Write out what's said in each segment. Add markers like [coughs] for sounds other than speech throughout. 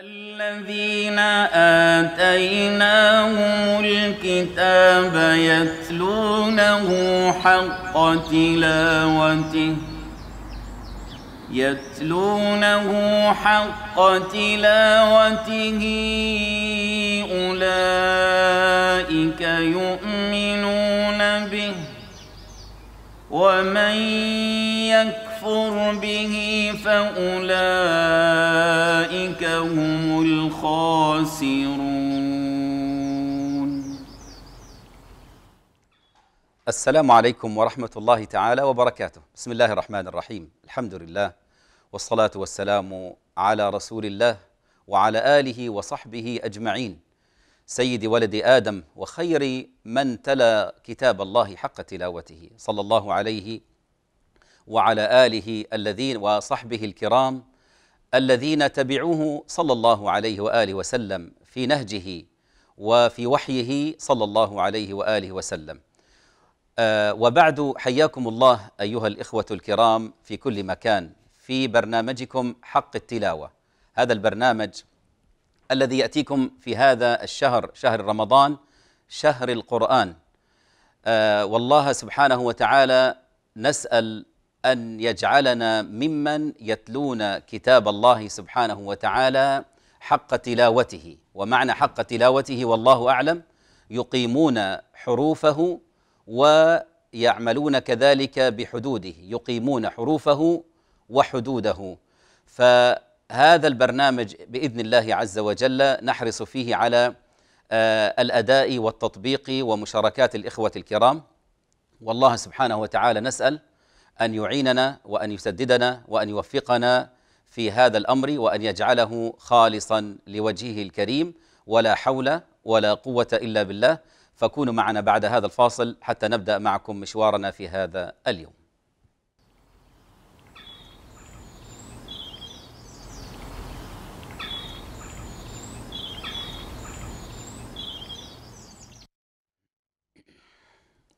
الذين آتيناهم الكتاب يتلونه حق تلاوته يتلونه حق تلاوته. أولئك يؤمنون به. ومن يكفر به فأولئك هم الخاسرون السلام عليكم ورحمة الله تعالى وبركاته. بسم الله الرحمن الرحيم. الحمد لله والصلاة والسلام على رسول الله وعلى آله وصحبه أجمعين. سيد ولد آدم وخير من تلا كتاب الله حق تلاوته. صلى الله عليه وعلى آله الذين وصحبه الكرام الذين تبعوه صلى الله عليه وآله وسلم في نهجه وفي وحيه صلى الله عليه وآله وسلم. آه وبعد حياكم الله أيها الإخوة الكرام في كل مكان في برنامجكم حق التلاوة. هذا البرنامج الذي يأتيكم في هذا الشهر شهر رمضان شهر القرآن. آه والله سبحانه وتعالى نسأل أن يجعلنا ممن يتلون كتاب الله سبحانه وتعالى حق تلاوته. ومعنى حق تلاوته والله أعلم يقيمون حروفه ويعملون كذلك بحدوده. يقيمون حروفه وحدوده. فهذا البرنامج بإذن الله عز وجل نحرص فيه على الأداء والتطبيق ومشاركات الإخوة الكرام. والله سبحانه وتعالى نسأل أن يعيننا وأن يسددنا وأن يوفقنا في هذا الأمر وأن يجعله خالصا لوجهه الكريم ولا حول ولا قوة إلا بالله. فكونوا معنا بعد هذا الفاصل حتى نبدأ معكم مشوارنا في هذا اليوم.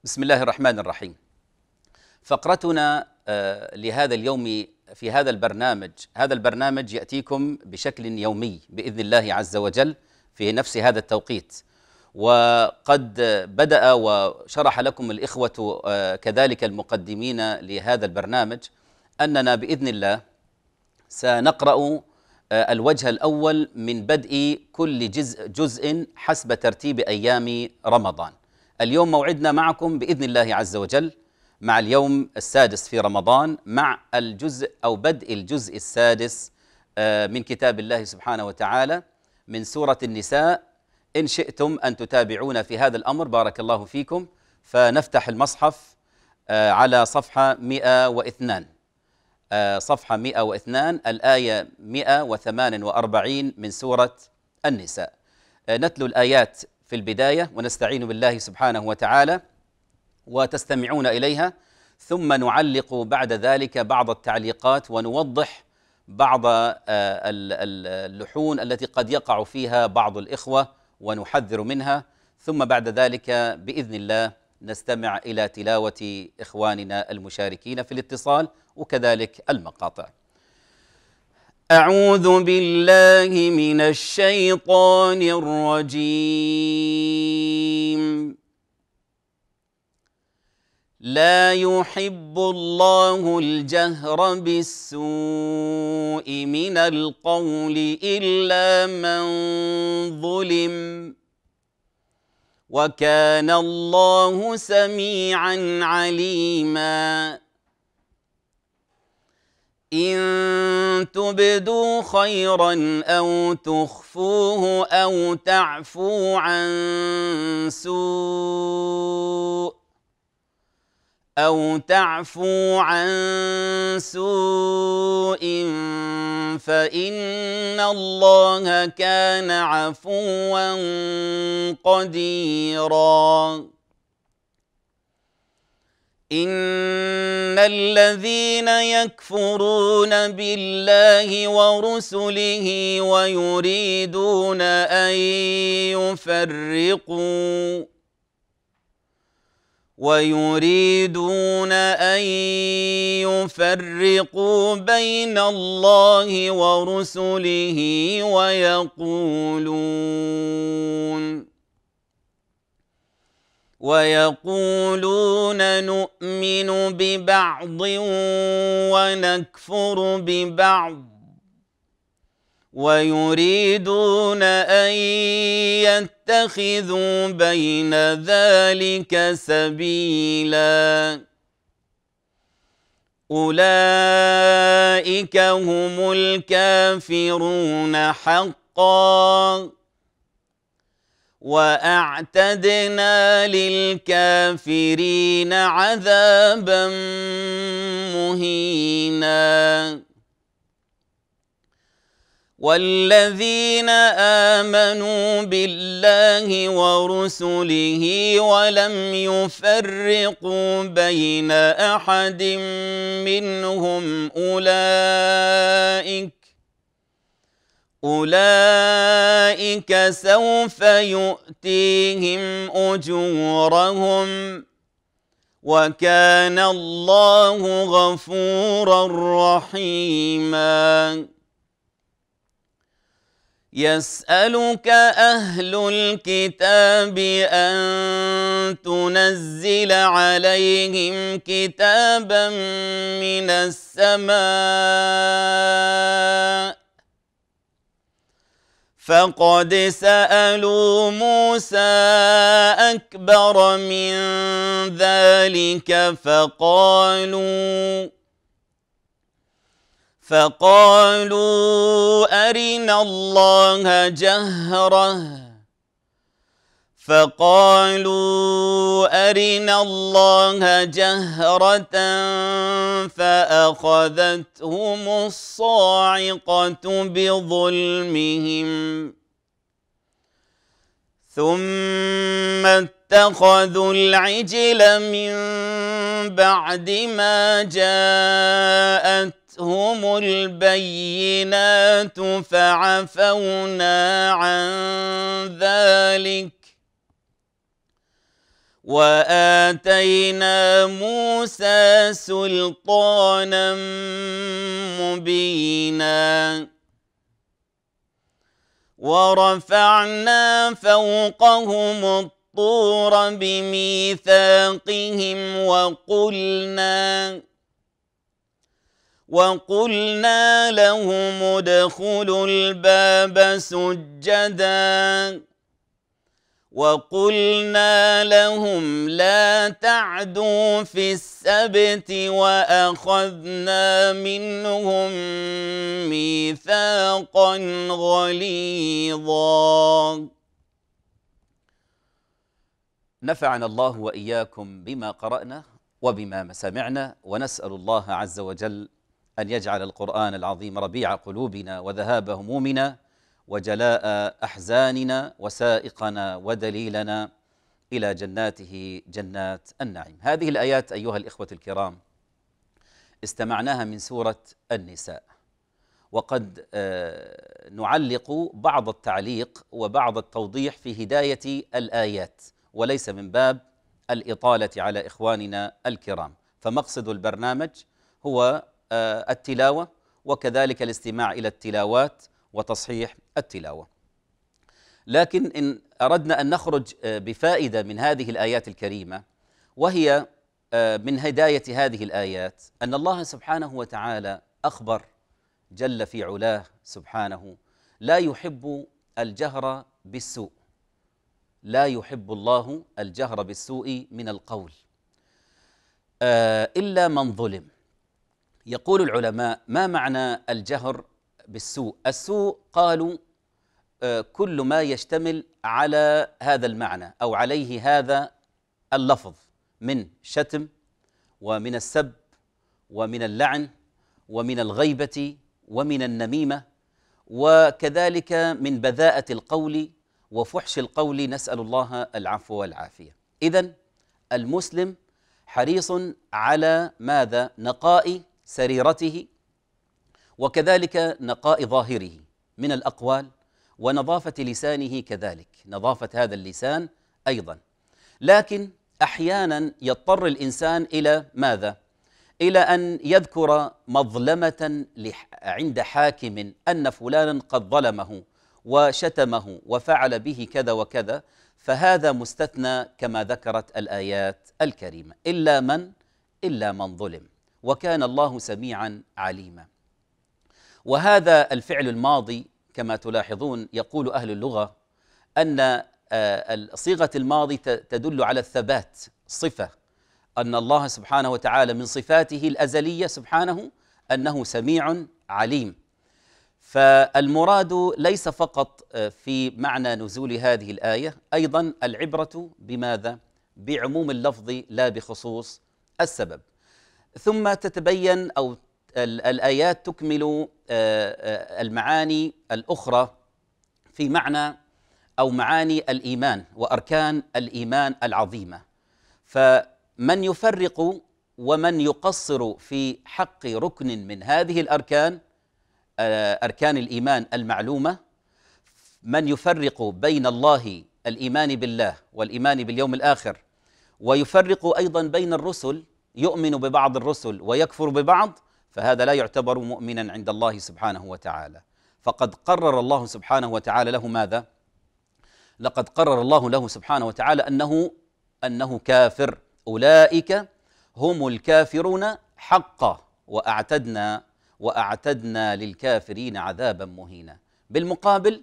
بسم الله الرحمن الرحيم. فقرتنا لهذا اليوم في هذا البرنامج. هذا البرنامج يأتيكم بشكل يومي بإذن الله عز وجل في نفس هذا التوقيت. وقد بدأ وشرح لكم الإخوة كذلك المقدمين لهذا البرنامج أننا بإذن الله سنقرأ الوجه الأول من بدء كل جزء جزء حسب ترتيب أيام رمضان. اليوم موعدنا معكم بإذن الله عز وجل مع اليوم السادس في رمضان مع الجزء أو بدء الجزء السادس من كتاب الله سبحانه وتعالى من سورة النساء. إن شئتم أن تتابعونا في هذا الأمر بارك الله فيكم. فنفتح المصحف على صفحة 102 صفحة 102 الآية 148 من سورة النساء. نتلو الآيات في البداية ونستعين بالله سبحانه وتعالى. وتستمعون إليها ثم نعلق بعد ذلك بعض التعليقات ونوضح بعض اللحون التي قد يقع فيها بعض الإخوة ونحذر منها ثم بعد ذلك بإذن الله نستمع إلى تلاوة إخواننا المشاركين في الاتصال وكذلك المقاطع. أعوذ بالله من الشيطان الرجيم لا يحب الله الجهر بالسوء من القول إلا من ظلم. وكان الله سميعا عليما. إن تبدوا خيرا أو تخفوه أو تعفو عن سوء أو تعفو عن سوء فإن الله كان عفوا قديرا. إن الذين يكفرون بالله ورسله ويريدون أن يفرقوا ويريدون أن يفرقوا بين الله ورسله ويقولون ويقولون نؤمن ببعض ونكفر ببعض ويريدون أن يتخذوا بين ذلك سبيلا. أولئك هم الكافرون حقا. وأعتدنا للكافرين عذابا مهينا. والذين امنوا بالله ورسله ولم يفرقوا بين احد منهم اولئك اولئك سوف يؤتيهم اجورهم وكان الله غفورا رحيما يسألك أهل الكتاب أن تنزل عليهم كتابا من السماء. فقد سألوا موسى أكبر من ذلك فقالوا فقالوا أرنا الله جهرة. فقالوا أرنا الله جهرة فأخذتهم الصاعقة بظلمهم. ثم اتخذوا العجل من بعد ما جاءت جاءتهم البينات فعفونا عن ذلك. وآتينا موسى سلطانا مبينا. ورفعنا فوقهم الطور بميثاقهم وقلنا وقلنا لهم ادخلوا الباب سجدا. وقلنا لهم لا تعدوا في السبت وأخذنا منهم ميثاقا غليظا. نفعنا الله وإياكم بما قرأنا وبما سمعنا ونسأل الله عز وجل أن يجعل القرآن العظيم ربيع قلوبنا وذهاب همومنا وجلاء أحزاننا وسائقنا ودليلنا إلى جناته جنات النعيم. هذه الآيات أيها الإخوة الكرام استمعناها من سورة النساء وقد آه، نعلق بعض التعليق وبعض التوضيح في هداية الآيات وليس من باب الإطالة على إخواننا الكرام. فمقصد البرنامج هو التلاوة وكذلك الاستماع إلى التلاوات وتصحيح التلاوة. لكن إن أردنا أن نخرج آه، بفائدة من هذه الآيات الكريمة وهي آه، من هداية هذه الآيات أن الله سبحانه وتعالى أخبر جل في علاه سبحانه لا يحب الجهر بالسوء. لا يحب الله الجهر بالسوء من القول. إلا من ظلم. يقول العلماء ما معنى الجهر بالسوء؟ السوء قالوا آه، كل ما يشتمل على هذا المعنى أو عليه هذا اللفظ من شتم ومن السب ومن اللعن ومن الغيبة ومن النميمة وكذلك من بذاءة القول وفحش القول نسأل الله العفو والعافية. اذا المسلم حريص على ماذا؟ نقاء سريرته وكذلك نقاء ظاهره من الأقوال ونظافة لسانه كذلك نظافة هذا اللسان أيضا. لكن أحيانا يضطر الإنسان إلى ماذا؟ إلى أن يذكر مظلمة عند حاكم أن فلانا قد ظلمه وشتمه وفعل به كذا وكذا فهذا مستثنى كما ذكرت الآيات الكريمة. إلا من؟ إلا من ظلم. وكان الله سميعا عليما. وهذا الفعل الماضي كما تلاحظون يقول أهل اللغة أن آه، صيغه الماضي تدل على الثبات صفة. أن الله سبحانه وتعالى من صفاته الأزلية سبحانه أنه سميع عليم. فالمراد ليس فقط آه، في معنى نزول هذه الآية أيضا العبرة بماذا؟ بعموم اللفظ لا بخصوص السبب. ثم تتبين أو ال- الآيات تكمل آه، آه، المعاني الأخرى في معنى أو معاني الإيمان وأركان الإيمان العظيمة. فمن يفرق ومن يقصر في حق ركن من هذه الأركان آه، أركان الإيمان المعلومة من يفرق بين الله الإيمان بالله والإيمان باليوم الآخر ويفرق أيضا بين الرسل يؤمن ببعض الرسل ويكفر ببعض فهذا لا يعتبر مؤمنا عند الله سبحانه وتعالى. فقد قرر الله سبحانه وتعالى له ماذا؟ لقد قرر الله له سبحانه وتعالى أنه أنه كافر. أولئك هم الكافرون حقا وأعتدنا وأعتدنا للكافرين عذابا مهينا. بالمقابل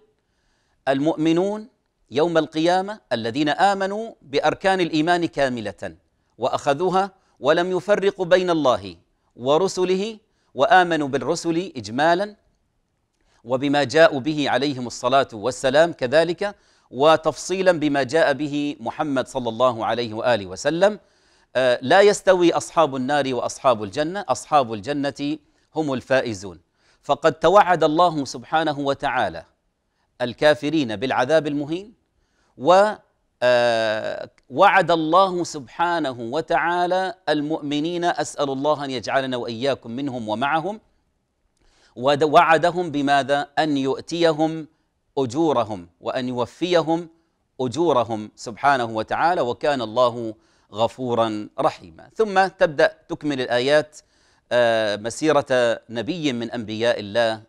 المؤمنون يوم القيامة الذين آمنوا بأركان الإيمان كاملة وأخذوها ولم يفرقوا بين الله ورسله وآمنوا بالرسل اجمالا وبما جاءوا به عليهم الصلاة والسلام كذلك وتفصيلا بما جاء به محمد صلى الله عليه وآله وسلم آه، لا يستوي أصحاب النار وأصحاب الجنة أصحاب الجنة هم الفائزون. فقد توعد الله سبحانه وتعالى الكافرين بالعذاب المهين ووعد الله سبحانه وتعالى المؤمنين أسأل الله أن يجعلنا وإياكم منهم ومعهم ووعدهم بماذا؟ أن يؤتيهم أجورهم وأن يوفيهم أجورهم سبحانه وتعالى وكان الله غفورا رحيما. ثم تبدأ تكمل الآيات آه، مسيرة نبي من أنبياء الله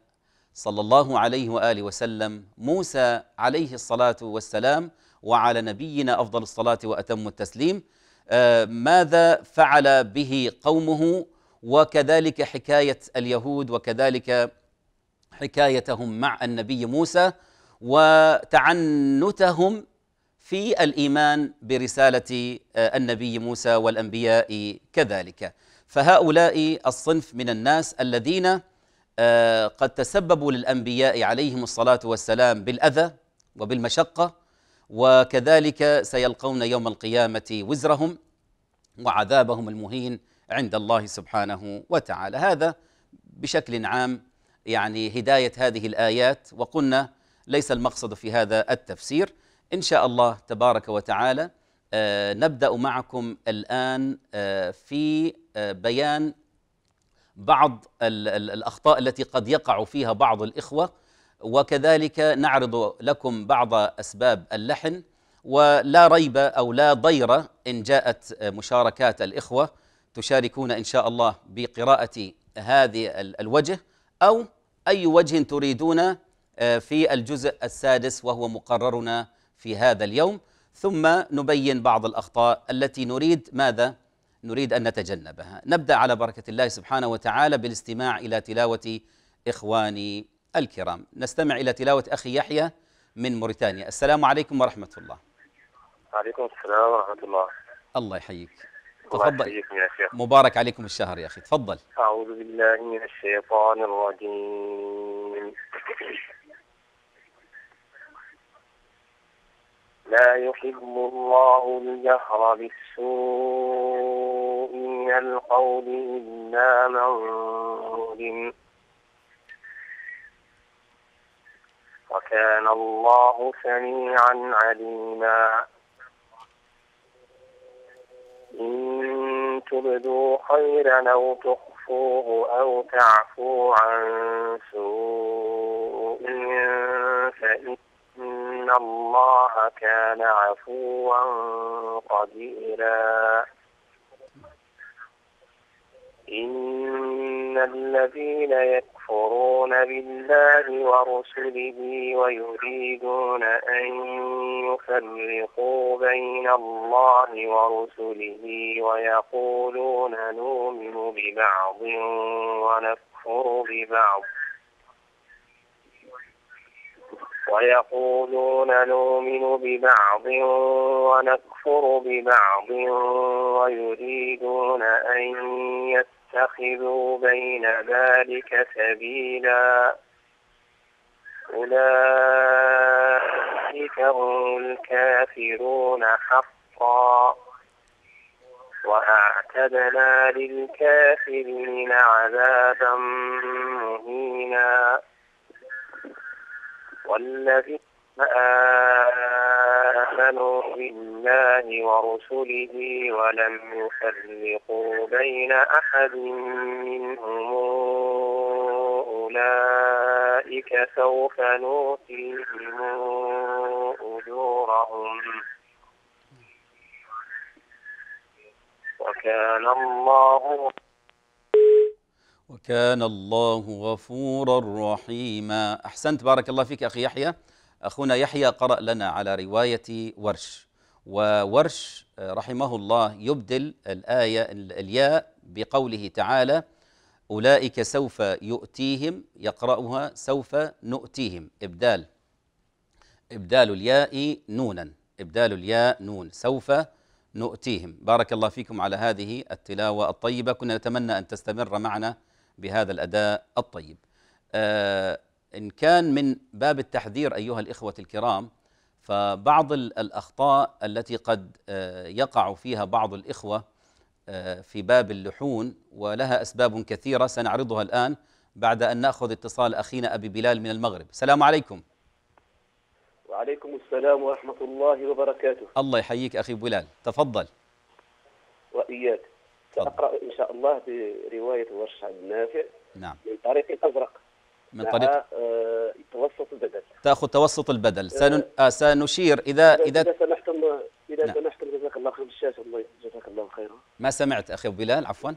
صلى الله عليه وآله وسلم موسى عليه الصلاة والسلام وعلى نبينا أفضل الصلاة وأتم التسليم. آه، ماذا فعل به قومه؟ وكذلك حكاية اليهود وكذلك حكايتهم مع النبي موسى وتعنتهم في الإيمان برسالة آه، النبي موسى والأنبياء كذلك. فهؤلاء الصنف من الناس الذين آه، قد تسببوا للأنبياء عليهم الصلاة والسلام بالأذى وبالمشقة وكذلك سيلقون يوم القيامة وزرهم وعذابهم المهين عند الله سبحانه وتعالى. هذا بشكل عام يعني هداية هذه الآيات وقلنا ليس المقصد في هذا التفسير. إن شاء الله تبارك وتعالى آه، نبدأ معكم الآن آه، في آه، بيان بعض ال- ال- الأخطاء التي قد يقع فيها بعض الإخوة وكذلك نعرض لكم بعض أسباب اللحن ولا ريب أو لا ضير إن جاءت مشاركات الإخوة تشاركون إن شاء الله بقراءة هذه ال- الوجه أو أي وجه تريدون آه، في الجزء السادس وهو مقررنا في هذا اليوم. ثم نبين بعض الأخطاء التي نريد ماذا؟ نريد أن نتجنبها. نبدأ على بركة الله سبحانه وتعالى بالاستماع إلى تلاوة إخواني الكرام. نستمع إلى تلاوة أخي يحيى من موريتانيا. السلام عليكم ورحمة الله. وعليكم السلام ورحمة الله. الله يحييك. تفضل. يا شيخ. مبارك عليكم الشهر يا أخي. تفضل. أعوذ بالله من الشيطان الرجيم. لا يحب الله الجهر بالسوء من القول إلا من ظلم. وكان الله سميعا عليما. إن تبدوا خيرا أو تخفوه أو تعفو عن سوء فإن الله كان عفوا قديرا. إن الذين يكفرون بالله ورسله ويريدون أن يفرقوا بين الله ورسله ويقولون نؤمن ببعض ونكفر ببعض. ويقولون نؤمن ببعض ونكفر ببعض ويريدون أن يتخذوا بين ذلك سبيلا. أولئك هم الكافرون حقا. وأعتدنا للكافرين عذابا مهينا. والذين آمنوا بالله ورسله ولم يفرقوا بين أحد منهم. أولئك سوف نؤتيهم أجورهم. وكان الله وكان الله غفورا رحيما. أحسنت بارك الله فيك أخي يحيى. أخونا يحيى قرأ لنا على رواية ورش. وورش رحمه الله يبدل الآية الياء بقوله تعالى أولئك سوف يؤتيهم يقرأها سوف نؤتيهم إبدال. إبدال الياء نونا. إبدال الياء نون سوف نؤتيهم بارك الله فيكم على هذه التلاوة الطيبة. كنا نتمنى أن تستمر معنا بهذا الأداء الطيب. آه إن كان من باب التحذير أيها الإخوة الكرام فبعض الأخطاء التي قد آه يقع فيها بعض الإخوة آه في باب اللحون ولها أسباب كثيرة سنعرضها الآن بعد أن نأخذ اتصال أخينا أبي بلال من المغرب. السلام عليكم. وعليكم السلام ورحمة الله وبركاته. الله يحييك أخي بلال. تفضل. وإياك. سأقرأ إن شاء الله برواية ورش عبد النافع. نعم. من طريق الأزرق. من طريق آه، توسط البدل. تأخذ توسط البدل. سن... آه سنشير. إذا إذا إذا سمحتم إذا نعم. سمحتم جزاك الله خير. الشاشة الله جزاك الله خيرا. ما سمعت أبو بلال؟ عفوا.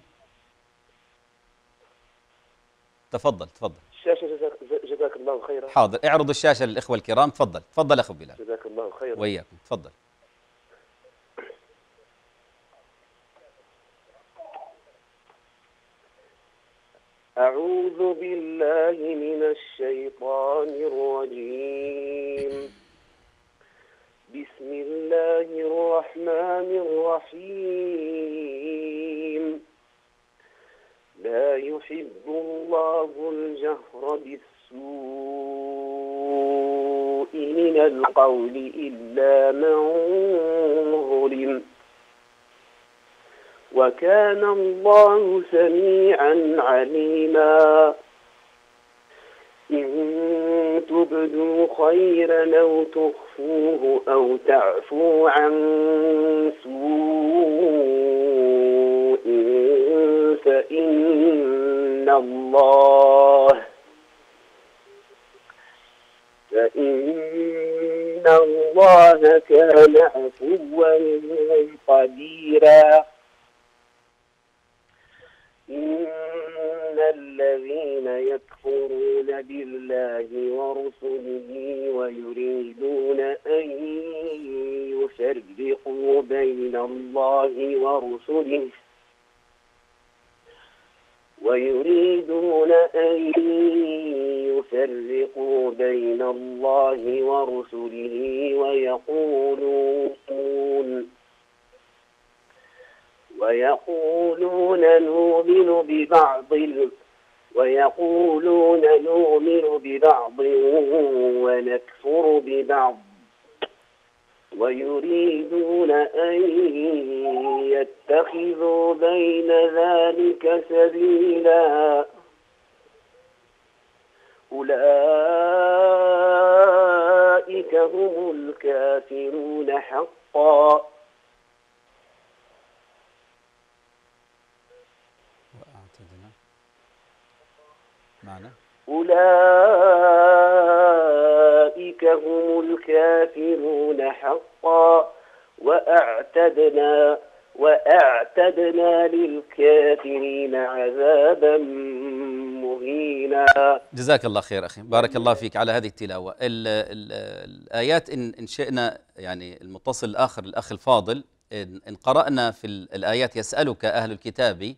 تفضل تفضل. الشاشة جزاك, جزاك الله خيرا. حاضر. اعرض الشاشة للإخوة الكرام. تفضل. تفضل أخو بلال. جزاك الله خيرا. وإياكم. تفضل. أعوذ بالله من الشيطان الرجيم. بسم الله الرحمن الرحيم. لا يحب الله الجهر بالسوء من القول إلا من ظلم. وكان الله سميعا عليما. إن تبدوا خيرا أو تخفوه أو تعفو عن سوء فإن الله فإن الله كان عفوا قديرا. إن الذين يكفرون بالله ورسله ويريدون أن يفرقوا بين الله ورسله ويريدون أن يفرقوا بين الله ورسله ويقولون ويقولون نؤمن ببعض ويقولون نؤمن ببعض ونكفر ببعض ويريدون أن يتخذوا بين ذلك سبيلا. أولئك هم الكافرون حقا وأعتدنا معنا أولئك هم الكافرون حقا وأعتدنا وأعتدنا للكافرين عذابا مهينا. جزاك الله خير أخي بارك الله فيك على هذه التلاوة. ال ال الآيات إن, إن شئنا يعني المتصل الآخر الأخ الفاضل إن, إن قرأنا في الآيات يسألك أهل الكتاب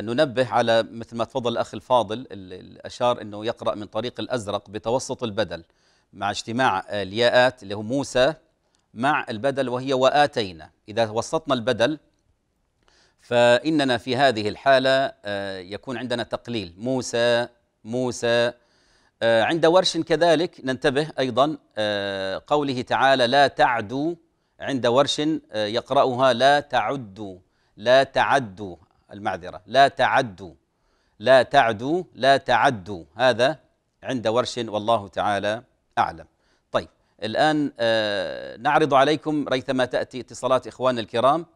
ننبه على مثل ما تفضل الأخ الفاضل اللي أشار أنه يقرأ من طريق الأزرق بتوسط البدل مع اجتماع الياءات اللي هو موسى مع البدل وهي وآتينا. إذا وسطنا البدل فإننا في هذه الحالة آه، يكون عندنا تقليل. موسى موسى آه، عند ورش كذلك ننتبه أيضا آه، قوله تعالى لا تعدوا عند ورش يقرأها لا تعدوا لا تعدوا. المعذرة. لا تعدوا لا تعدوا لا تعدوا. هذا عند ورش والله تعالى أعلم. طيب الآن نعرض عليكم ريثما تأتي اتصالات إخواننا الكرام.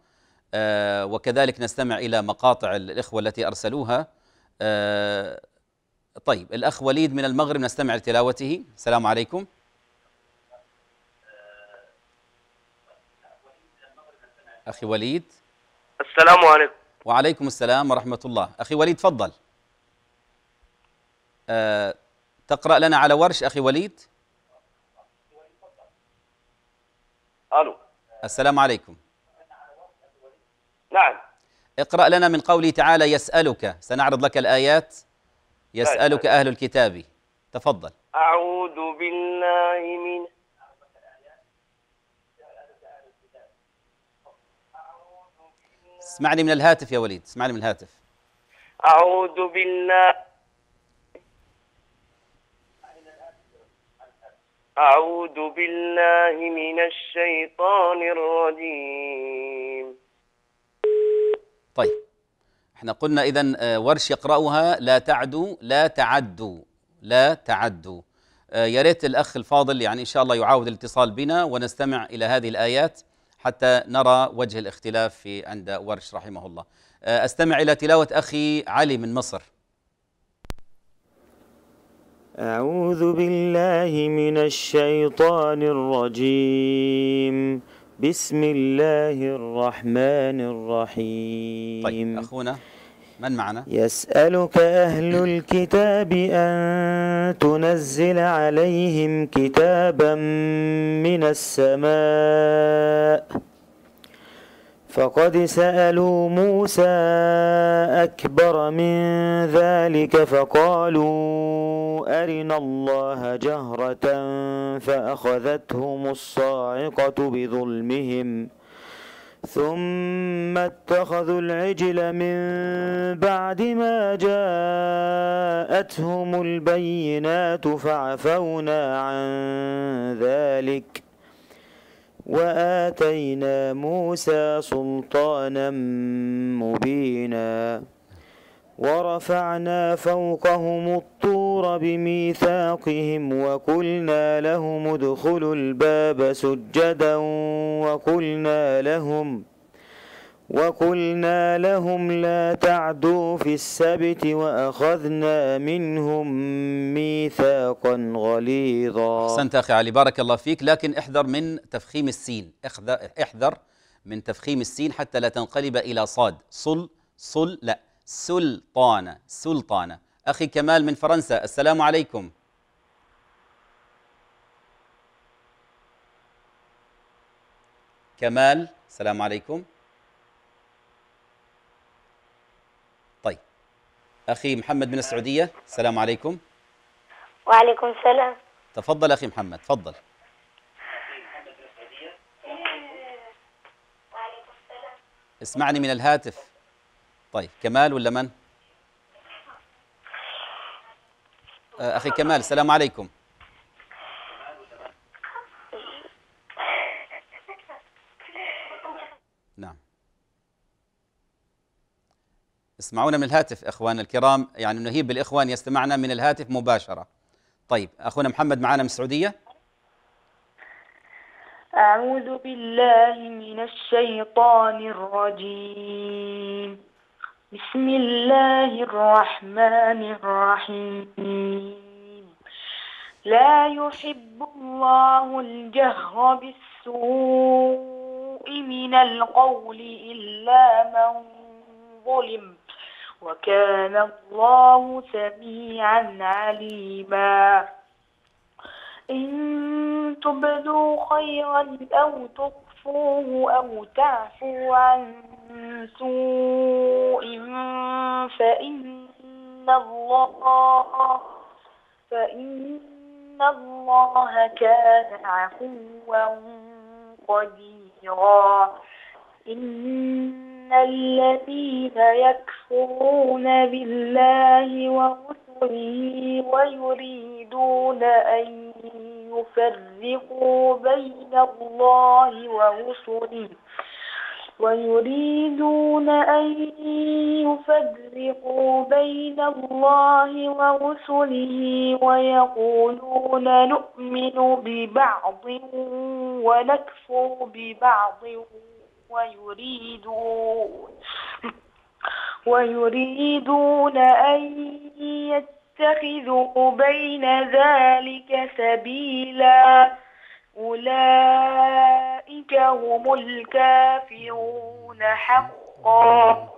آه، وكذلك نستمع إلى مقاطع الإخوة التي أرسلوها. آه، طيب الأخ وليد من المغرب نستمع لتلاوته. السلام عليكم. أخي وليد. السلام عليكم. وعليكم السلام ورحمة الله. أخي وليد تفضل. أه تقرأ لنا على ورش أخي وليد؟ ألو. السلام عليكم. نعم. اقرأ لنا من قوله تعالى يسألك سنعرض لك الآيات. يسألك أهل الكتاب. تفضل. أعوذ بالله من اسمعني من الهاتف يا وليد اسمعني من الهاتف. أعوذ بالله. أعوذ بالله من الشيطان الرجيم. طيب إحنا قلنا اذا آه، ورش يقرأها لا تعدوا لا تعدوا لا تعدوا آه، يا ريت الأخ الفاضل يعني إن شاء الله يعاود الاتصال بنا ونستمع إلى هذه الآيات. حتى نرى وجه الاختلاف في عند ورش رحمه الله. آه، أستمع إلى تلاوة أخي علي من مصر. أعوذ بالله من الشيطان الرجيم. بسم الله الرحمن الرحيم. طيب أخونا. من معنا؟ يسألك أهل الكتاب أن تنزل عليهم كتابا من السماء. فقد سألوا موسى أكبر من ذلك فقالوا أرنا الله جهرة فأخذتهم الصاعقة بظلمهم. ثم اتخذوا العجل من بعد ما جاءتهم البينات فعفونا عن ذلك وآتينا موسى سلطانا مبينا ورفعنا فوقهم الطور بميثاقهم وقلنا لهم ادخلوا الباب سجدا وقلنا لهم وقلنا لهم لا تعدوا في السبت وأخذنا منهم ميثاقا غليظا. أحسنت أخي علي بارك الله فيك. لكن احذر من تفخيم السين. احذر من تفخيم السين حتى لا تنقلب إلى صاد. صل صل لا. سلطانة سلطانة. أخي كمال من فرنسا السلام عليكم. كمال السلام عليكم. طيب. أخي محمد من السعودية السلام عليكم. وعليكم السلام. تفضل أخي محمد تفضل. اسمعني من الهاتف. طيب كمال ولا من؟ آه، أخي كمال السلام عليكم. نعم. اسمعونا من الهاتف إخوان الكرام. يعني نهيب بالإخوان يستمعنا من الهاتف مباشرة. طيب أخونا محمد معنا من السعودية. أعوذ بالله من الشيطان الرجيم. بسم الله الرحمن الرحيم. لا يحب الله الجهر بالسوء من القول إلا من ظلم وكان الله سميعا عليما. إن تبدوا خيرا أو تخفوه أو تعفو عن سوء فإن الله فإن الله كان عفوا قديرا. إن الذين يكفرون بالله ورسله ويريدون أن يفرقوا بين الله ورسله ويريدون أن يفرقوا بين الله ورسله ويقولون نؤمن ببعض ونكفر ببعض ويريدون ويريدون أن يتخذوا بين ذلك سبيلا أولئك هم الكافرون حقا.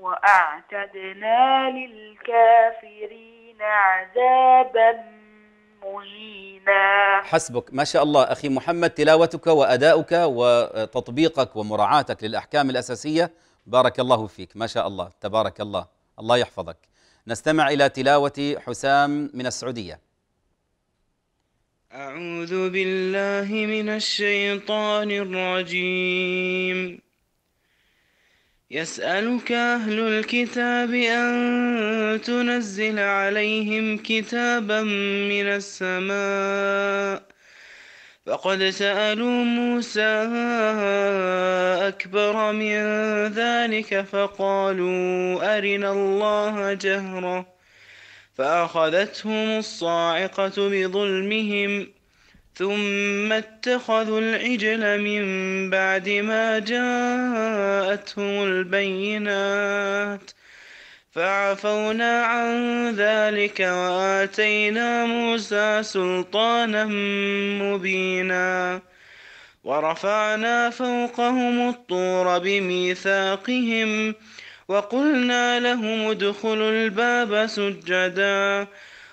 وأعتدنا للكافرين عذابا مهينا. حسبك. ما شاء الله أخي محمد تلاوتك وأداؤك وتطبيقك ومراعاتك للأحكام الأساسية بارك الله فيك. ما شاء الله تبارك الله. الله يحفظك. نستمع إلى تلاوة حسام من السعودية. أعوذ بالله من الشيطان الرجيم. يسألك أهل الكتاب أن تنزل عليهم كتابا من السماء. فقد سألوا موسى أكبر من ذلك فقالوا أرنا الله جهرة. فأخذتهم الصاعقة بظلمهم ثم اتخذوا العجل من بعد ما جاءتهم البينات فعفونا عن ذلك وآتينا موسى سلطانا مبينا ورفعنا فوقهم الطور بميثاقهم وقلنا لهم ادخلوا الباب سجدا.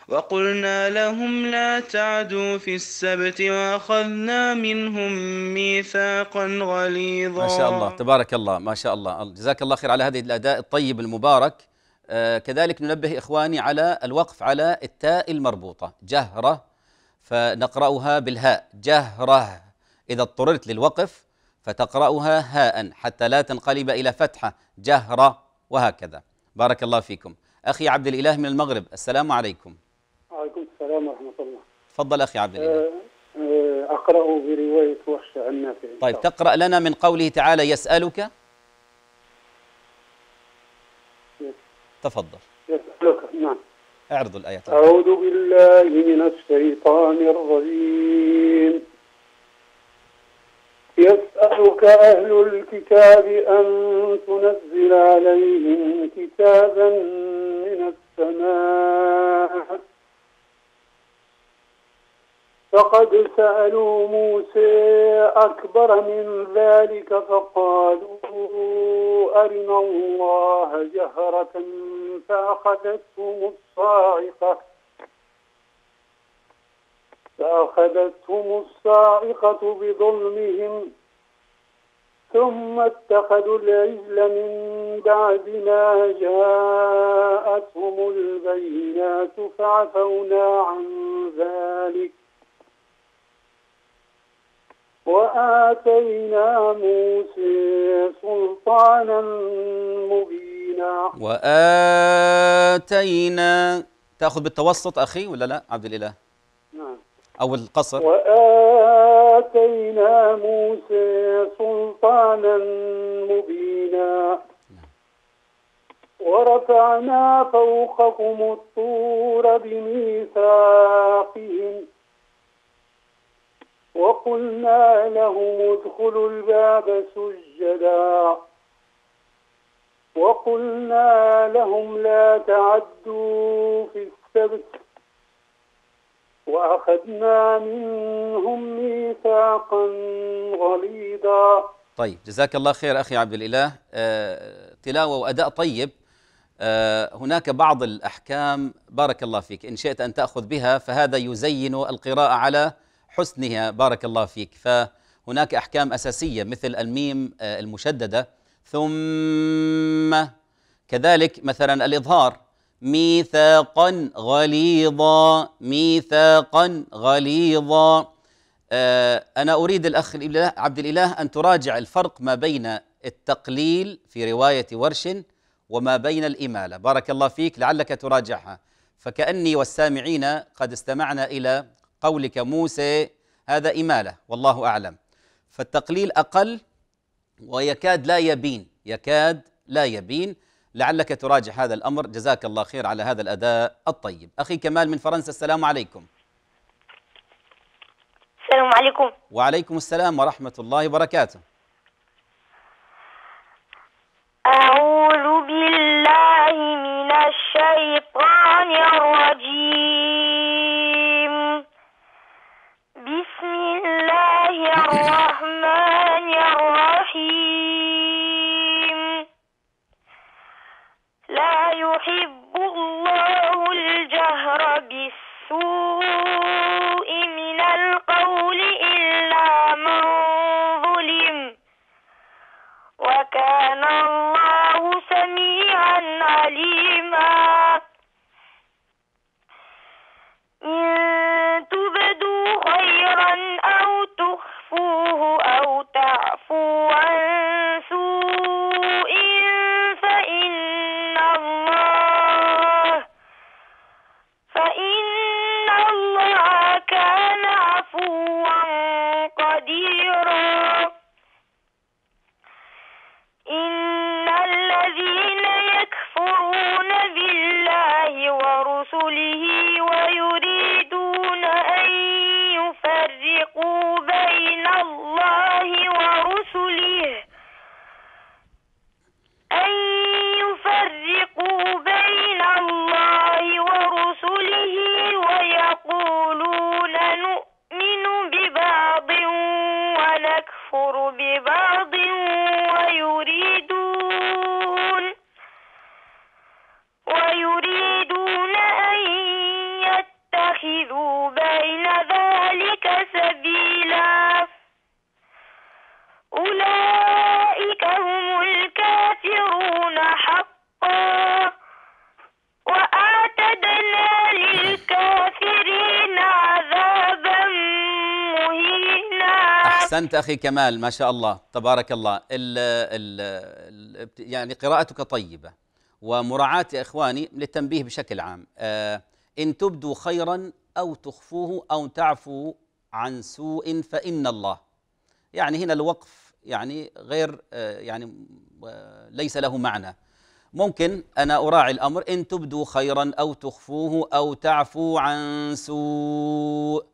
وقلنا لهم لا تعدوا في السبت وأخذنا منهم ميثاقا غليظا. ما شاء الله تبارك الله ما شاء الله. جزاك الله خير على هذه الأداء الطيب المبارك. آه كذلك ننبه إخواني على الوقف على التاء المربوطة جهرة فنقرأها بالهاء جهرة. إذا اضطررت للوقف فتقرأها هاء حتى لا تنقلب إلى فتحة جهرة. وهكذا. بارك الله فيكم. أخي عبد الإله من المغرب السلام عليكم. وعليكم السلام ورحمة الله. تفضل أخي عبد الإله. آه، آه، أقرأ برواية وحش عن نافع. طيب. تقرأ لنا من قوله تعالى يسألك. تفضل. يسألك نعم. أعرض الآيات أعوذ بالله من الشيطان الرجيم. يسألك أهل الكتاب أن تنزل عليهم كتابا من السماء. فقد سألوا موسى أكبر من ذلك فقالوا أرنا الله جهرة فأخذتهم الصاعقة. فأخذتهم الصاعقة بظلمهم ثم اتخذوا العجل من بعد ما جاءتهم البينات فعفونا عن ذلك. وآتينا موسى سلطانا مبينا. وآتينا تأخذ بالتوسط أخي ولا لا؟ عبد الإله. أو القصر. وآتينا موسى سلطانا مبينا. ورفعنا فوقكم الطور بميثاقهم. وقلنا لهم ادخلوا الباب سجدا. وقلنا لهم لا تعدوا في السبت. وأخذنا منهم ميثاقا غليظا. طيب جزاك الله خير أخي عبد الإله. آه، تلاوة وأداء طيب. آه، هناك بعض الأحكام بارك الله فيك. إن شئت أن تأخذ بها فهذا يزين القراءة على حسنها. بارك الله فيك. فهناك أحكام أساسية مثل الميم آه، المشددة. ثم كذلك مثلا الإظهار. ميثاقا غليظا ميثاقا غليظا. آه، أنا أريد الأخ الإله عبد الإله أن تراجع الفرق ما بين التقليل في رواية ورش وما بين الإمالة. بارك الله فيك لعلك تراجعها. فكأني والسامعين قد استمعنا إلى قولك موسى هذا إمالة والله أعلم. فالتقليل أقل ويكاد لا يبين يكاد لا يبين. لعلك تراجع هذا الأمر. جزاك الله خير على هذا الأداء الطيب. أخي كمال من فرنسا السلام عليكم. السلام عليكم. وعليكم السلام ورحمة الله وبركاته. أعوذ بالله من الشيطان الرجيم. بسم الله الرحمن الرحيم. لا يحب الله الجهر بالسوء من القول إلا من ظلم. وكان الله سميعا عليما. إن تبدوا خيرا أو تخفوه أو تعفوا عن سوء ورسله أحسنت أخي كمال ما شاء الله تبارك الله. ال ال يعني قراءتك طيبة ومراعاة يا إخواني للتنبيه بشكل عام. آه إن تبدوا خيرا أو تخفوه أو تعفوا عن سوء فإن الله. يعني هنا الوقف يعني غير آه يعني آه ليس له معنى. ممكن أنا أراعي الأمر إن تبدوا خيرا أو تخفوه أو تعفوا عن سوء.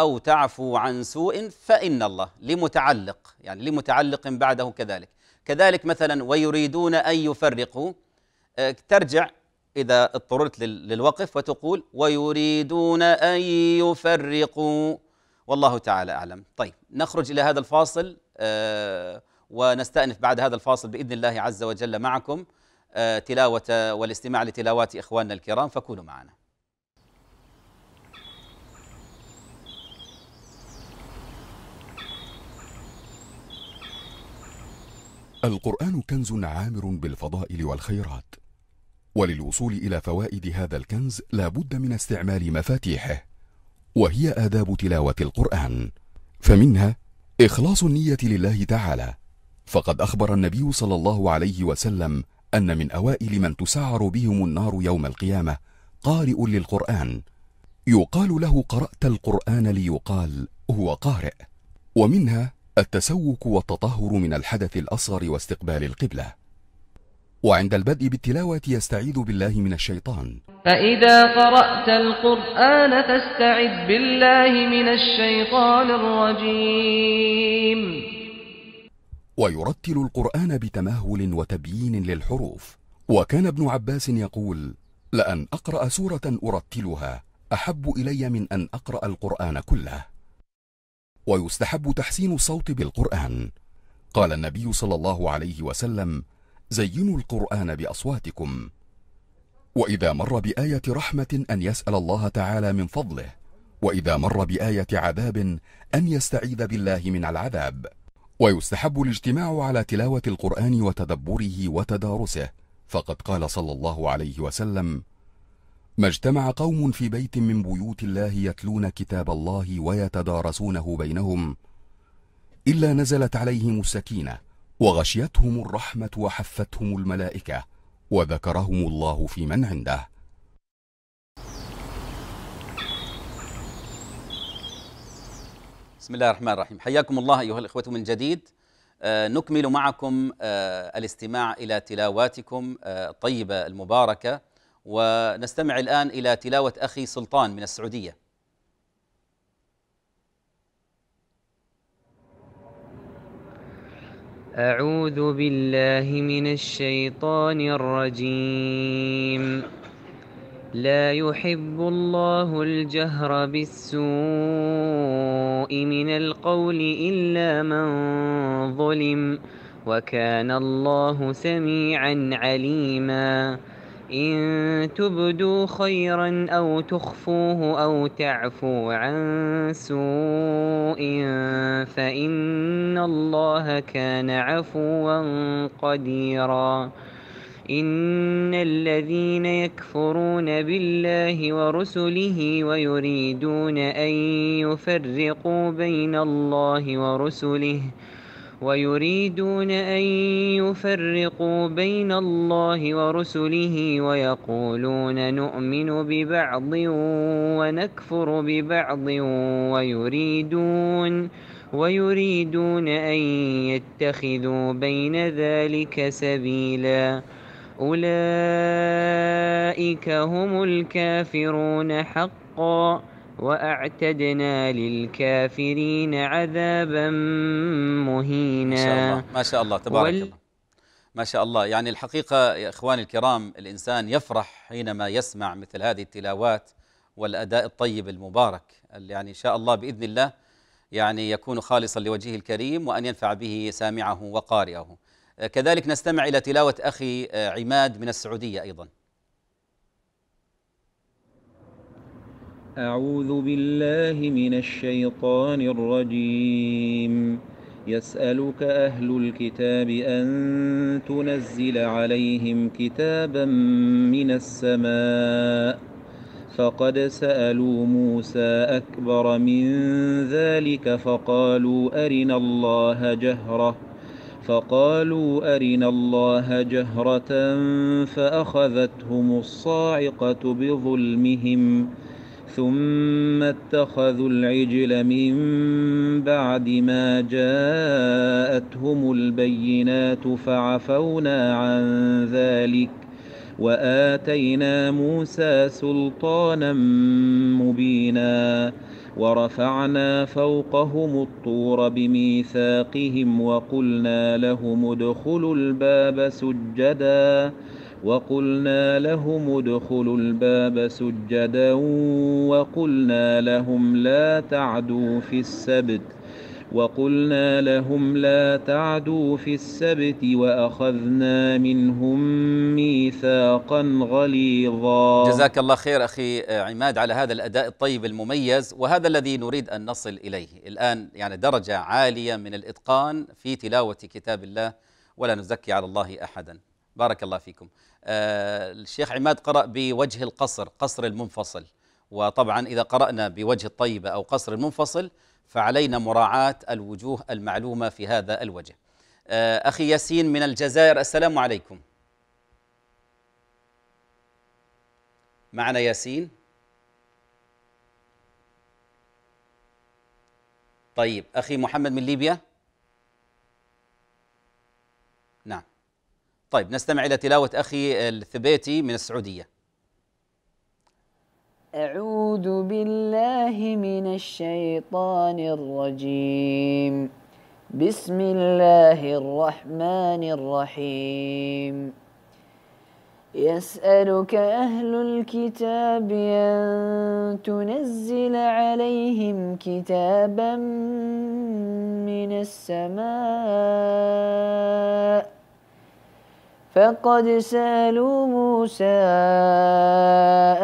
أو تعفو عن سوء فإن الله لمتعلق يعني لمتعلق بعده كذلك. كذلك مثلا ويريدون أن يفرقوا آه، ترجع إذا اضطررت لل- للوقف وتقول ويريدون أن يفرقوا. والله تعالى أعلم. طيب نخرج إلى هذا الفاصل آه، ونستأنف بعد هذا الفاصل بإذن الله عز وجل معكم آه، تلاوة والاستماع لتلاوات إخواننا الكرام فكونوا معنا. القرآن كنز عامر بالفضائل والخيرات وللوصول إلى فوائد هذا الكنز لا بد من استعمال مفاتيحه وهي آداب تلاوة القرآن. فمنها إخلاص النية لله تعالى فقد أخبر النبي صلى الله عليه وسلم أن من أوائل من تسعر بهم النار يوم القيامة قارئ للقرآن. يقال له قرأت القرآن ليقال هو قارئ ومنها التسوك والتطهر من الحدث الأصغر واستقبال القبلة. وعند البدء بالتلاوة يستعيذ بالله من الشيطان. فإذا قرأت القرآن فاستعذ بالله من الشيطان الرجيم. ويرتل القرآن بتمهل وتبيين للحروف. وكان ابن عباس يقول لأن أقرأ سورة أرتلها أحب إلي من أن أقرأ القرآن كله. ويستحب تحسين الصوت بالقرآن. قال النبي صلى الله عليه وسلم زينوا القرآن بأصواتكم. وإذا مر بآية رحمة أن يسأل الله تعالى من فضله وإذا مر بآية عذاب أن يستعيذ بالله من العذاب. ويستحب الاجتماع على تلاوة القرآن وتدبره وتدارسه. فقد قال صلى الله عليه وسلم ما اجتمع قوم في بيت من بيوت الله يتلون كتاب الله ويتدارسونه بينهم إلا نزلت عليهم السكينة وغشيتهم الرحمة وحفتهم الملائكة وذكرهم الله في من عنده. بسم الله الرحمن الرحيم. حياكم الله أيها الإخوة من جديد. آه، نكمل معكم آه، الاستماع إلى تلاواتكم آه، الطيبة المباركة. ونستمع الآن إلى تلاوة أخي سلطان من السعودية. أعوذ بالله من الشيطان الرجيم. لا يحب الله الجهر بالسوء من القول إلا من ظلم وكان الله سميعا عليما. إن تبدوا خيرا أو تخفوه أو تعفوا عن سوء فإن الله كان عفوا قديرا. إن الذين يكفرون بالله ورسله ويريدون أن يفرقوا بين الله ورسله ويريدون أن يفرقوا بين الله ورسله ويقولون نؤمن ببعض ونكفر ببعض ويريدون ويريدون أن يتخذوا بين ذلك سبيلا. أولئك هم الكافرون حقا. وأعتدنا للكافرين عذابا مهينا. ما شاء الله ما شاء الله تبارك وال- الله. ما شاء الله. يعني الحقيقة يا إخواني الكرام الإنسان يفرح حينما يسمع مثل هذه التلاوات والأداء الطيب المبارك اللي يعني إن شاء الله بإذن الله يعني يكون خالصا لوجهه الكريم وأن ينفع به سامعه وقارئه. آه، كذلك نستمع إلى تلاوة أخي آه، عماد من السعودية أيضا. أعوذ بالله من الشيطان الرجيم. يسألك أهل الكتاب أن تنزل عليهم كتابا من السماء. فقد سألوا موسى أكبر من ذلك فقالوا أرنا الله جهرة. فقالوا أرنا الله جهرة فأخذتهم الصاعقة بظلمهم. ثم اتخذوا العجل من بعد ما جاءتهم البينات فعفونا عن ذلك وآتينا موسى سلطانا مبينا ورفعنا فوقهم الطور بميثاقهم وقلنا لهم ادخلوا الباب سجدا وقلنا لهم ادخلوا الباب سجدا وقلنا لهم لا تعدوا في السبت وقلنا لهم لا تعدوا في السبت وأخذنا منهم ميثاقا غليظا. جزاك الله خير أخي عماد على هذا الأداء الطيب المميز وهذا الذي نريد أن نصل إليه. الآن يعني درجة عالية من الإتقان في تلاوة كتاب الله ولا نزكي على الله أحدا. بارك الله فيكم. الشيخ عماد قرأ بوجه القصر قصر المنفصل. وطبعا إذا قرأنا بوجه الطيبة أو قصر المنفصل فعلينا مراعاة الوجوه المعلومة في هذا الوجه. آه، أخي ياسين من الجزائر السلام عليكم. معنا ياسين؟ طيب أخي محمد من ليبيا نعم طيب نستمع إلى تلاوة أخي الثبيتي من السعودية. أعوذ بالله من الشيطان الرجيم. بسم الله الرحمن الرحيم. يسألك أهل الكتاب أن تنزل عليهم كتابا من السماء فقد سالوا موسى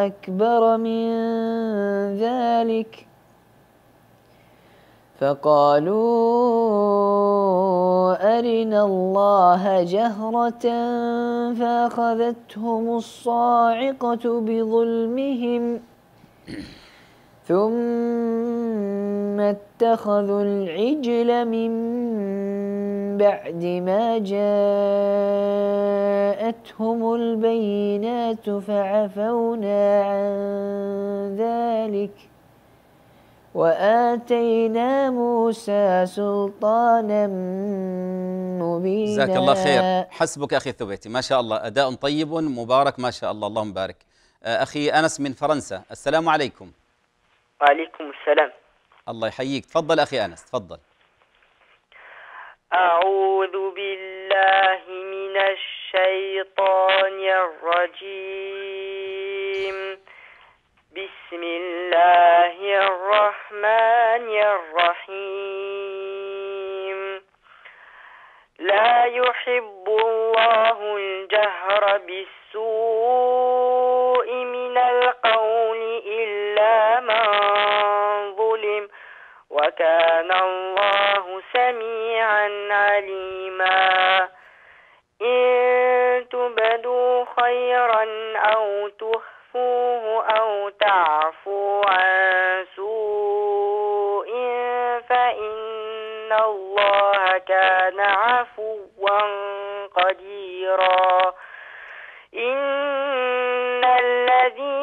أكبر من ذلك فقالوا أرنا الله جهرة فأخذتهم الصاعقة بظلمهم ثم اتخذوا العجل من بعد ما جاءتهم البينات فعفونا عن ذلك وآتينا موسى سلطانا مبينا. جزاك الله خير. حسبك أخي الثبيتي. ما شاء الله. أداء طيب مبارك. ما شاء الله. اللهم بارك. أخي أنس من فرنسا. السلام عليكم. وعليكم السلام. الله يحييك. تفضل أخي أنس تفضل. أعوذ بالله من الشيطان الرجيم. بسم الله الرحمن الرحيم. لا يحب الله الجهر بالسوء من القول إلا من ظلم وكان الله سميعا عليما. إن تبدوا خيرا أو تخفوه أو تعفوا عن سوء فإن الله كان عفوا قديرا. إن الذين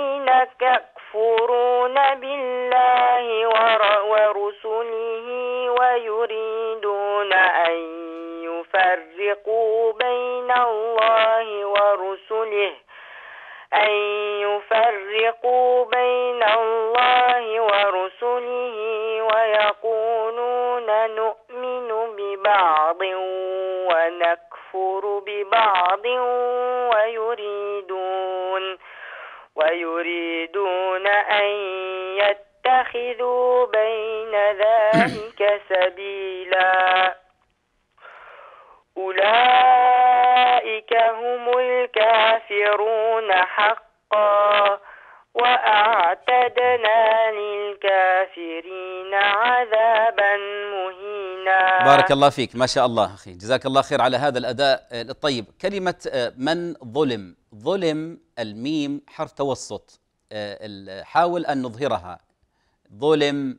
يكفرون بالله ور- ورسله ويريدون أن يفرقوا بين الله ورسله أن يفرقوا بين الله ورسله ويقولون نؤمن ببعض ونكفر ببعض ويريدون ويريدون أن يتخذوا بين ذلك [coughs] سبيلا. أولئك هم الكافرون حقا. وأعتدنا للكافرين عذابا مهينا. بارك الله فيك. ما شاء الله أخي. جزاك الله خير على هذا الأداء. آه، الطيب كلمة آه، من ظلم؟ ظلم الميم حرف توسط. آه، حاول أن نظهرها. ظلم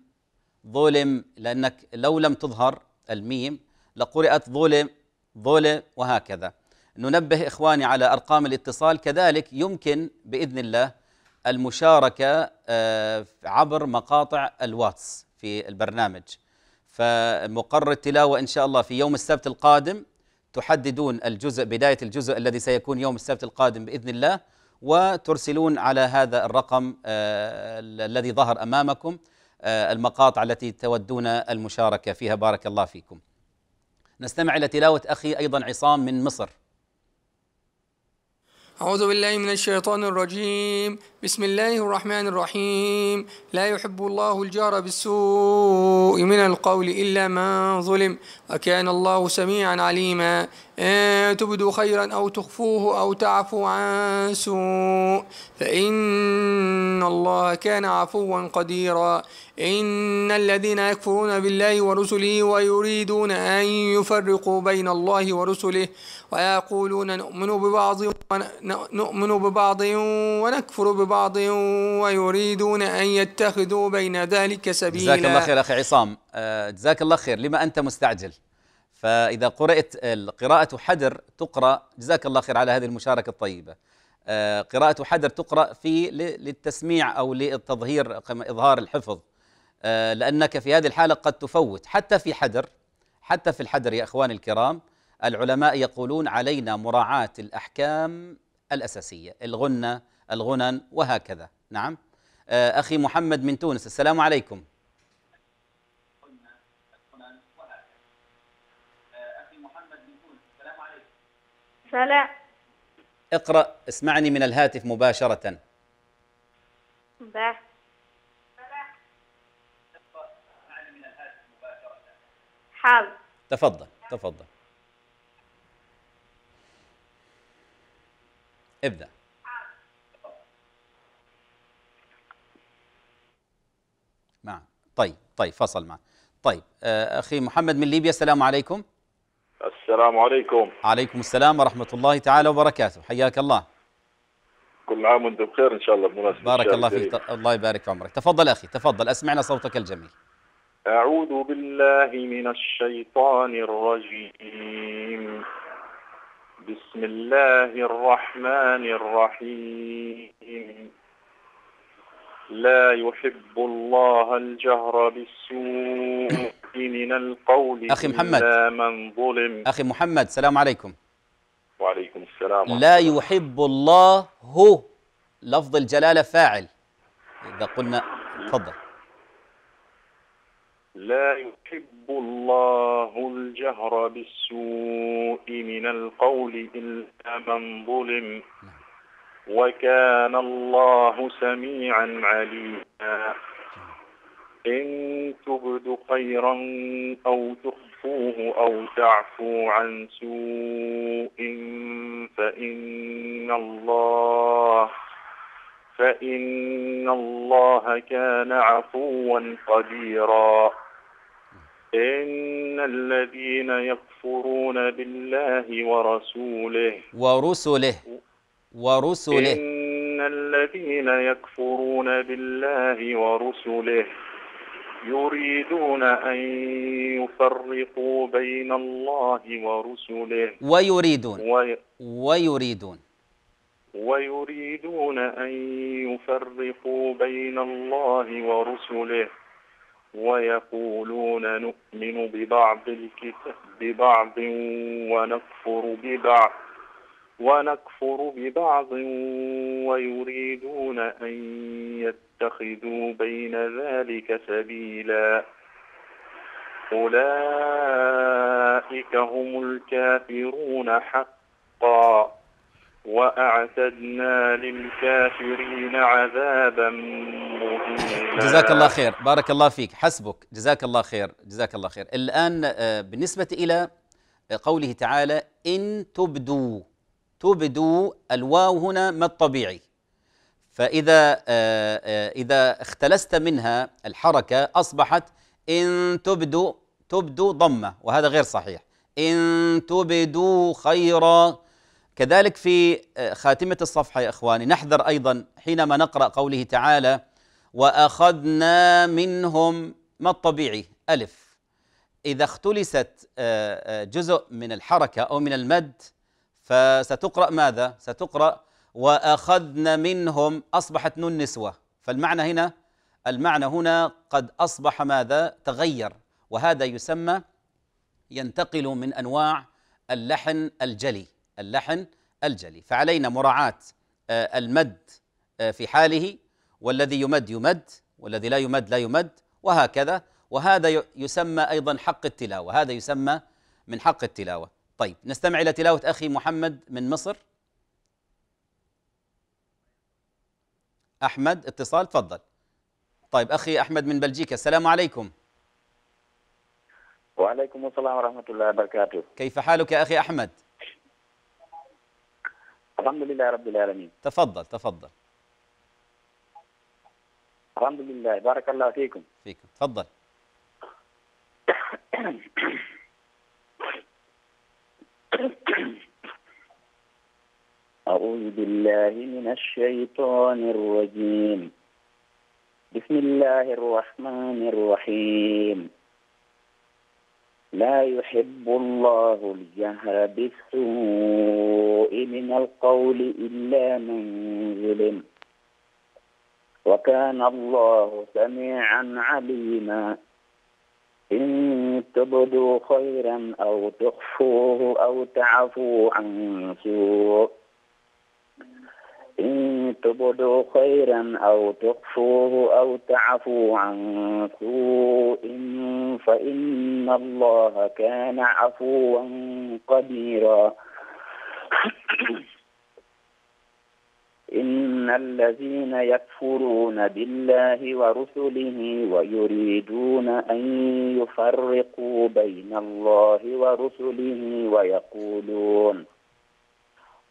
ظلم لأنك لو لم تظهر الميم لقرأت ظلم ظلم وهكذا. ننبه إخواني على أرقام الاتصال. كذلك يمكن بإذن الله المشاركة آه، عبر مقاطع الواتس في البرنامج. فمقر التلاوة إن شاء الله في يوم السبت القادم تحددون الجزء بداية الجزء الذي سيكون يوم السبت القادم بإذن الله وترسلون على هذا الرقم آه، ال- الذي ظهر أمامكم آه، المقاطع التي تودون المشاركة فيها. بارك الله فيكم. نستمع إلى تلاوة أخي أيضا عصام من مصر. أعوذ بالله من الشيطان الرجيم. بسم الله الرحمن الرحيم. لا يحب الله الجار بالسوء من القول إلا من ظلم وكان الله سميعا عليما. إن تبدوا خيرا أو تخفوه أو تعفوا عن سوء فإن الله كان عفوا قديرا. إن الذين يكفرون بالله ورسله ويريدون أن يفرقوا بين الله ورسله ويقولون نؤمن ببعض نؤمن ببعض ونكفر ببعض ويريدون أن يتخذوا بين ذلك سبيلا. جزاك الله خير أخي عصام. آه، جزاك الله خير. لما أنت مستعجل؟ فإذا قرأت قراءة حدر تقرأ جزاك الله خير على هذه المشاركة الطيبة. آه، قراءة حدر تقرأ في للتسميع أو للتظهير إظهار الحفظ. آه، لأنك في هذه الحالة قد تفوت. حتى في حدر حتى في الحدر يا إخواني الكرام العلماء يقولون علينا مراعاة الأحكام الأساسية الغنة الغنن وهكذا. نعم. آه، أخي محمد من تونس السلام عليكم. سلام. اقرأ اسمعني من الهاتف مباشرة. ب حاضر. تفضل تفضل. ابدأ. معه طيب طيب فصل معه طيب آه، أخي محمد من ليبيا السلام عليكم. السلام عليكم. عليكم السلام ورحمة الله تعالى وبركاته. حياك الله. كل عام وأنتم بخير إن شاء الله بمناسبة بارك الله. فيك. الله يبارك في عمرك. تفضل أخي تفضل. أسمعنا صوتك الجميل. أعوذ بالله من الشيطان الرجيم. بسم الله الرحمن الرحيم. لا يحب الله الجهر بالسوء من القول أخي محمد. إلا من ظلم. أخي محمد السلام عليكم. وعليكم السلام لا يحب الله هو لفظ الجلالة فاعل. إذا قلنا تفضل. لا يحب الله الجهر بالسوء من القول إلا من ظلم. وكان الله سميعا عليما. إن تبدوا خيرا أو تخفوه أو تعفو عن سوء فإن الله فإن الله كان عفوا قديرا. إن الذين يكفرون بالله ورسوله ورسله ورسله. إن الذين يكفرون بالله ورسله يريدون أن يفرقوا بين الله ورسله. ويريدون. وي ويريدون. ويريدون أن يفرقوا بين الله ورسله. ويقولون نؤمن ببعض الكتاب ببعض ونكفر ببعض ونكفر ببعض ويريدون أن يتخذوا بين ذلك سبيلا. أولئك هم الكافرون حقا. وأعتدنا للكافرين عذابا مهينا. جزاك الله خير. بارك الله فيك. حسبك. جزاك الله خير. جزاك الله خير. الآن آه، بالنسبة إلى قوله تعالى إن تبدوا تبدوا الواو هنا ما الطبيعي. فإذا آه، آه، إذا اختلست منها الحركة أصبحت إن تبدوا تبدوا ضمة وهذا غير صحيح. إن تبدوا خيرا كذلك في آه، خاتمة الصفحة يا إخواني نحذر أيضا حينما نقرأ قوله تعالى وأخذنا منهم ما الطبيعي؟ ألف. إذا اختلست آه، آه، جزء من الحركة أو من المد فستقرأ ماذا؟ ستقرأ وأخذنا منهم أصبحت نون نسوة. فالمعنى هنا المعنى هنا قد أصبح ماذا؟ تغير. وهذا يسمى ينتقل من أنواع اللحن الجلي. اللحن الجلي. فعلينا مراعاة آه، المد آه، في حاله. والذي يمد يمد. والذي لا يمد لا يمد. وهكذا. وهذا يسمى أيضا حق التلاوة. هذا يسمى من حق التلاوة. طيب نستمع إلى تلاوة أخي محمد من مصر. أحمد اتصال تفضل. طيب أخي أحمد من بلجيكا السلام عليكم. وعليكم السلام ورحمة الله وبركاته. كيف حالك يا أخي أحمد؟ الحمد لله رب العالمين. تفضل تفضل. الحمد لله. بارك الله فيكم. فيكم. تفضل. أعوذ بالله من الشيطان الرجيم. بسم الله الرحمن الرحيم. لا يحب الله الجهر بالسوء من القول إلا من ظلم. وكان الله سميعا عليما. إن تبدوا خيرا أو تخفوه أو تعفوا عن سوء. إن تبدوا خيرا أو تخفوه أو تعفوا عن سوء فإن الله كان عفوا قديرا. إن الذين يكفرون بالله ورسله ويريدون أن يفرقوا بين الله ورسله ويقولون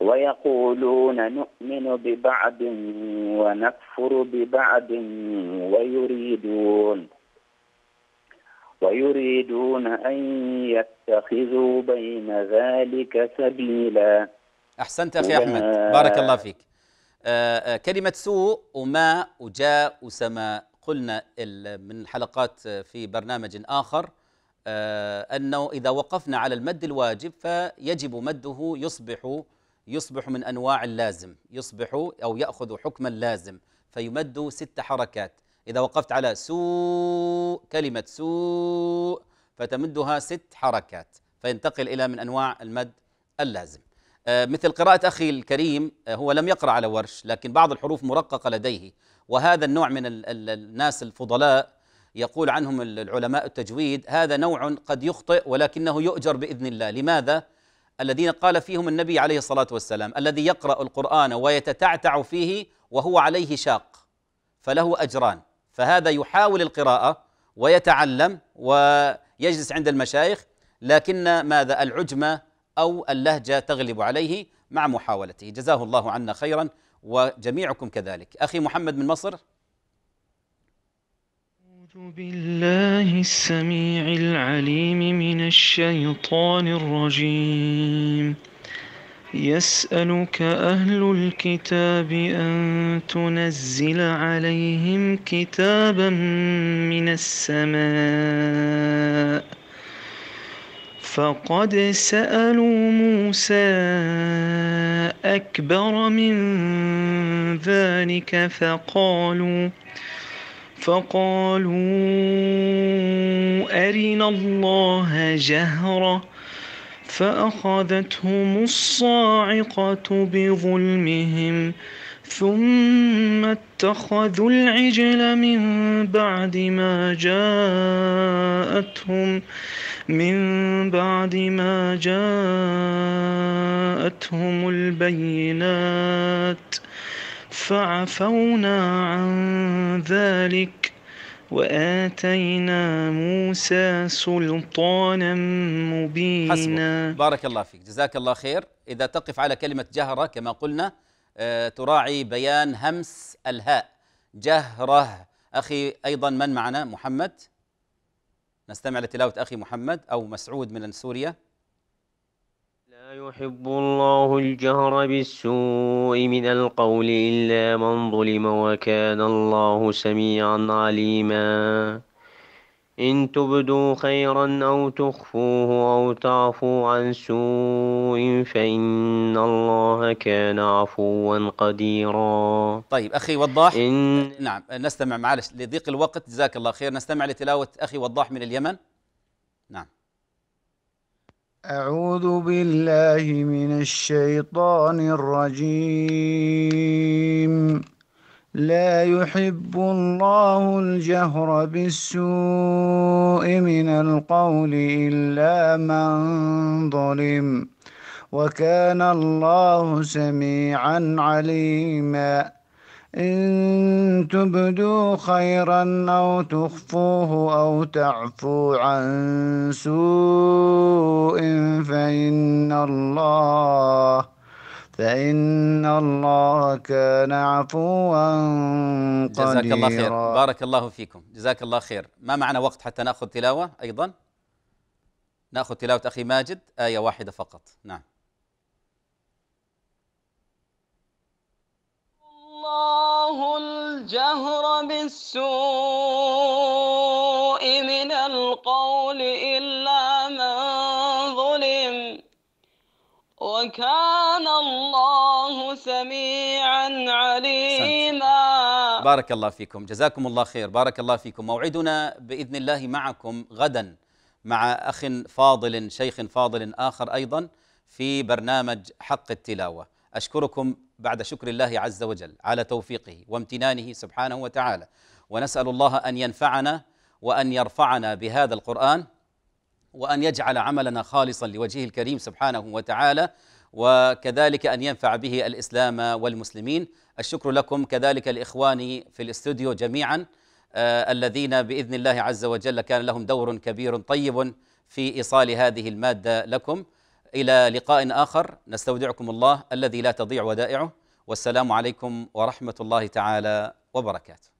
ويقولون نؤمن ببعض ونكفر ببعض ويريدون ويريدون أن يتخذوا بين ذلك سبيلا. أحسنت أخي أحمد. بارك الله فيك. آه، آه، كلمة سوء وما وجاء وسما. قلنا من حلقات في برنامج آخر آه، أنه إذا وقفنا على المد الواجب فيجب مده يصبح يصبح من أنواع اللازم يصبح أو يأخذ حكم اللازم فيمد ست حركات. إذا وقفت على سوء كلمة سوء فتمدها ست حركات. فينتقل إلى من أنواع المد اللازم. آه، مثل قراءة أخي الكريم آه، هو لم يقرأ على ورش لكن بعض الحروف مرققة لديه. وهذا النوع من ال- ال- الناس الفضلاء يقول عنهم ال- العلماء التجويد هذا نوع قد يخطئ ولكنه يؤجر بإذن الله. لماذا؟ الذين قال فيهم النبي عليه الصلاة والسلام الذي يقرأ القرآن ويتتعتع فيه وهو عليه شاق فله أجران. فهذا يحاول القراءة ويتعلم ويجلس عند المشايخ لكن ماذا؟ العجمة أو اللهجة تغلب عليه مع محاولته. جزاه الله عنا خيرا وجميعكم كذلك. أخي محمد من مصر؟ بالله السميع العليم من الشيطان الرجيم. يسألك أهل الكتاب أن تنزل عليهم كتابا من السماء. فقد سألوا موسى أكبر من ذلك فقالوا أرنا الله جهرة فأخذتهم الصاعقة بظلمهم ثم اتخذوا العجل من بعد ما جاءتهم من بعد ما جاءتهم البينات فعفونا عن ذلك وآتينا موسى سلطانا مبينا. حسبك. بارك الله فيك. جزاك الله خير. إذا تقف على كلمة جهرة كما قلنا آه، تراعي بيان همس الهاء. جهرة. أخي أيضا من معنا؟ محمد؟ نستمع لتلاوة أخي محمد أو مسعود من سوريا. يحب الله الجهر بالسوء من القول إلا من ظلم وكان الله سميعا عليما. إن تبدوا خيرا أو تخفوه أو تعفوا عن سوء فإن الله كان عفوا قديرا. طيب أخي وضاح. إن نعم نستمع معلش لضيق الوقت. جزاك الله خير. نستمع لتلاوة أخي وضاح من اليمن. نعم. أعوذ بالله من الشيطان الرجيم. لا يحب الله الجهر بالسوء من القول إلا من ظلم. وكان الله سميعا عليما. إن تبدوا خيرا أو تخفوه أو تعفوا عن سوء فإن الله فإن الله كان عفوا جزاك الله خير. قديرا. بارك الله فيكم. جزاك الله خير. ما معنا وقت حتى نأخذ تلاوة أيضا؟ نأخذ تلاوة أخي ماجد آية واحدة فقط. نعم. الجهر بالسوء من القول إلا من ظلم وكان الله سميعا عليما. بارك الله فيكم. جزاكم الله خير. بارك الله فيكم. موعدنا بإذن الله معكم غدا مع أخ فاضل شيخ فاضل آخر أيضا في برنامج حق التلاوة. أشكركم بعد شكر الله عز وجل على توفيقه وامتنانه سبحانه وتعالى. ونسأل الله أن ينفعنا وأن يرفعنا بهذا القرآن وأن يجعل عملنا خالصا لوجهه الكريم سبحانه وتعالى وكذلك أن ينفع به الإسلام والمسلمين. الشكر لكم كذلك لإخواني في الاستوديو جميعا آه، الذين بإذن الله عز وجل كان لهم دور كبير طيب في إيصال هذه المادة لكم. إلى لقاء آخر. نستودعكم الله الذي لا تضيع ودائعه. والسلام عليكم ورحمة الله تعالى وبركاته.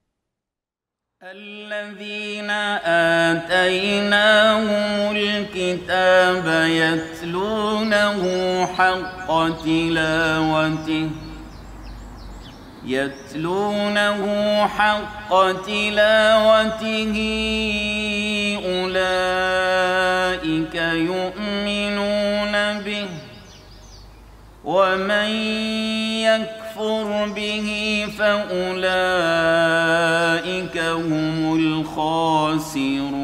الذين آتيناهم الكتاب يتلونه حق تلاوته. يتلونه حق تلاوته أولئك يؤمنون به ومن يكفر به فأولئك هم الخاسرون